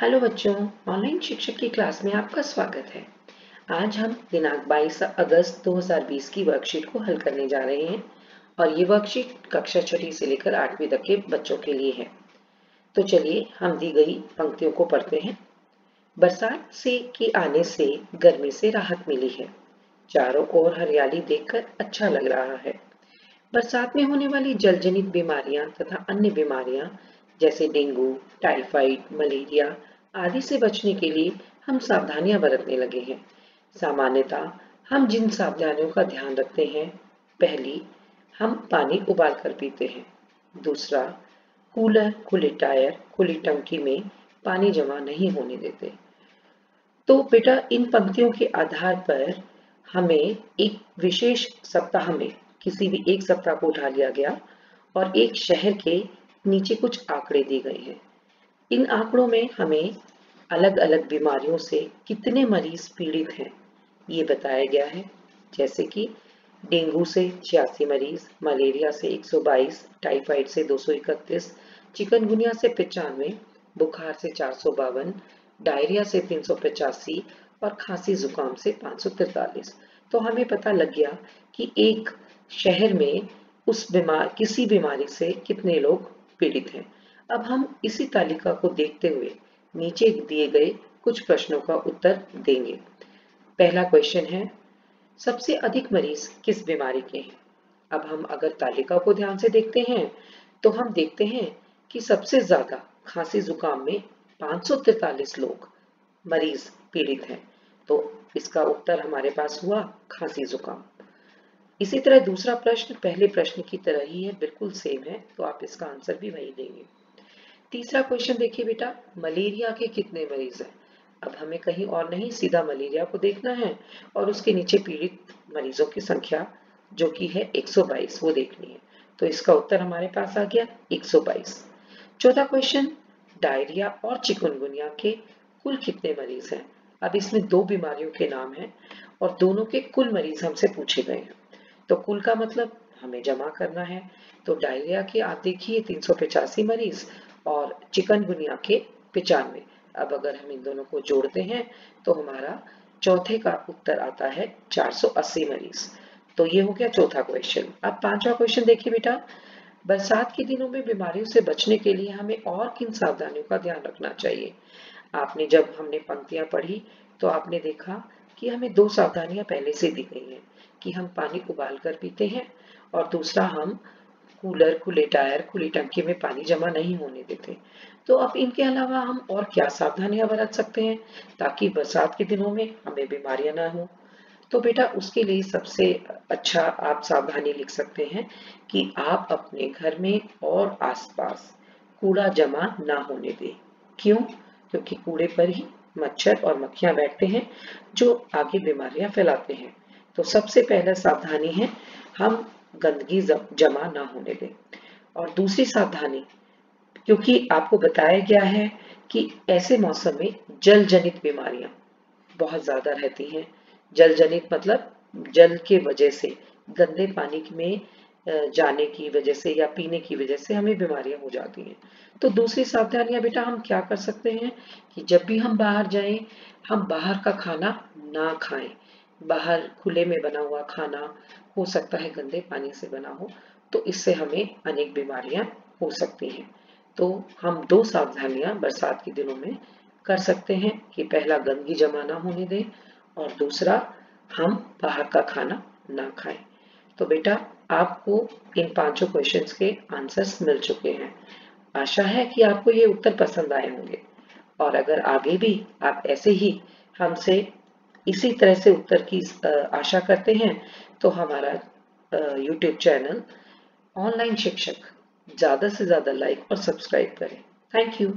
Hello बच्चों online शिक्षक की क्लास में आपका स्वागत है। आज हम दिनांक 22 अगस्त 2020 की वर्कशीट को हल करने जा रहे हैं और ये वर्कशीट कक्षा छठी से लेकर आठवीं तक के बच्चों के लिए है। तो चलिए, हम दी गई पंक्तियों को पढ़ते हैं। बरसात से के आने से गर्मी से राहत मिली है। चारों ओर हरियाली देखकर अच्छा लग रहा है। बरसात में होने वाली जलजनित बीमारियाँ तथा अन्य बीमारियाँ जैसे डेंगू, टाइफाइड, मलेरिया आदि से बचने के लिए हम सावधानियाँ बरतने लगे हैं। सामान्यतः हम जिन सावधानियों का ध्यान रखते हैं, पहली, हम पानी उबाल कर पीते हैं। दूसरा, कूलर, खुले टायर, खुली टंकी में पानी जमा नहीं होने देते। तो बेटा, इन पंक्तियों के आधार पर हमें एक विशेष सप्ताह में किसी भी एक सप्ताह को उठा लिया गया और एक शहर के नीचे कुछ आंकड़े दिए गए हैं। इन आंकड़ों में हमें अलग अलग बीमारियों से कितने मरीज़ पीड़ित हैं ये बताया गया है। जैसे कि डेंगू से छियासी मरीज़ मलेरिया से 122, टाइफाइड से 231, चिकनगुनिया से पिचानवे बुखार से चार सौ बावन डायरिया से तीन सौ पचासी और खांसी जुकाम से पाँच तो हमें पता लग गया कि एक शहर में उस बीमार किसी बीमारी से कितने लोग पीड़ित हैं। अब हम इसी तालिका को देखते हुए नीचे दिए गए कुछ प्रश्नों का उत्तर देंगे। पहला क्वेश्चन है, सबसे अधिक मरीज़ किस बीमारी के हैं? अब हम अगर तालिका को ध्यान से देखते हैं तो हम देखते हैं कि सबसे ज़्यादा खांसी जुकाम में 543 लोग मरीज़ पीड़ित हैं। तो इसका उत्तर हमारे पास हुआ खांसी जुकाम। इसी तरह दूसरा प्रश्न पहले प्रश्न की तरह ही है, बिल्कुल सेम है तो आप इसका आंसर भी वही देंगे। तीसरा क्वेश्चन देखिए बेटा, मलेरिया के कितने मरीज़ हैं? अब हमें कहीं और नहीं, सीधा मलेरिया को देखना है और उसके नीचे पीड़ित मरीजों की संख्या जो कि है 122 वो देखनी है। तो इसका उत्तर हमारे पास आ गया 122 चौथा क्वेश्चन डायरिया और चिकनगुनिया के कुल कितने मरीज़ हैं? अब इसमें दो बीमारियों के नाम हैं और दोनों के कुल मरीज़ हमसे पूछे गए हैं। तो कुल का मतलब हमें जमा करना है। तो डायरिया के आप देखिए, तीन मरीज़ और चिकनगुनिया के पिचानवे। अब अगर हम इन दोनों को जोड़ते हैं तो हमारा चौथे का उत्तर आता है 480 मरीज़। तो ये हो गया चौथा क्वेश्चन अब पांचवा क्वेश्चन देखिए बेटा। बरसात के दिनों में बीमारियों से बचने के लिए हमें और किन सावधानियों का ध्यान रखना चाहिए? आपने जब हमने पंक्तियाँ पढ़ी तो आपने देखा कि हमें दो सावधानियाँ पहले से दी गई हैं कि हम पानी उबाल कर पीते हैं और दूसरा, हम कूलर, खुले टायर, खुली टंकी में पानी जमा नहीं होने देते। तो अब इनके अलावा हम और क्या सावधानियाँ बरत सकते हैं ताकि बरसात के दिनों में हमें बीमारियाँ ना हो? तो बेटा, उसके लिए सबसे अच्छा आप सावधानी लिख सकते हैं कि आप अपने घर में और आसपास कूड़ा जमा ना होने दें। क्यों? क्योंकि कूड़े पर ही मच्छर और मक्खियाँ बैठते हैं, जो आगे बीमारियाँ फैलाते हैं। तो सबसे पहला सावधानी है, हम गंदगी जमा ना होने दें। और दूसरी सावधानी, क्योंकि आपको बताया गया है कि ऐसे मौसम में जल जनित बीमारियाँ बहुत ज़्यादा रहती हैं। जल जनित मतलब जल के वजह से गंदे पानी में जाने की वजह से या पीने की वजह से हमें बीमारियाँ हो जाती हैं। तो दूसरी सावधानियाँ, बेटा, हम क्या कर सकते हैं कि जब भी हम बाहर जाएँ, हम बाहर का खाना ना खाएँ। बाहर खुले में बना हुआ खाना हो सकता है, गंदे पानी से बना हो तो इससे हमें अनेक बीमारियाँ हो सकती हैं। तो हम दो सावधानियाँ बरसात के दिनों में कर सकते हैं कि पहला, गंदगी जमा ना होने दें और दूसरा, हम बाहर का खाना ना खाएँ। तो बेटा, आपको इन पाँचों क्वेश्चंस के आंसर्स मिल चुके हैं। आशा है कि आपको ये उत्तर पसंद आए होंगे। और अगर आगे भी आप ऐसे ही हमसे इसी तरह से उत्तर की आशा करते हैं तो हमारा यूट्यूब चैनल ऑनलाइन शिक्षक ज़्यादा से ज़्यादा लाइक और सब्सक्राइब करें। Thank you